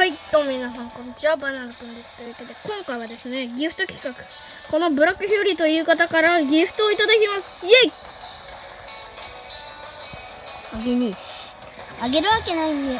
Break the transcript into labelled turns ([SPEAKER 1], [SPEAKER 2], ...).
[SPEAKER 1] はい、どうも皆さん、こんにちは、バナナくんです。というわけで、今回はですね、ギフト企画、このブラックヒューリーという方からギフトをいただきます。イェイ
[SPEAKER 2] あげねえし。あげるわけないんで、